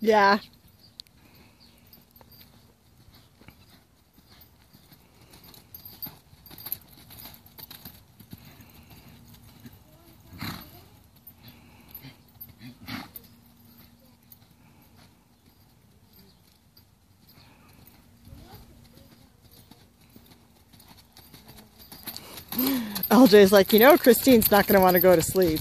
Yeah. LJ's like, you know, Christine's not going to want to go to sleep.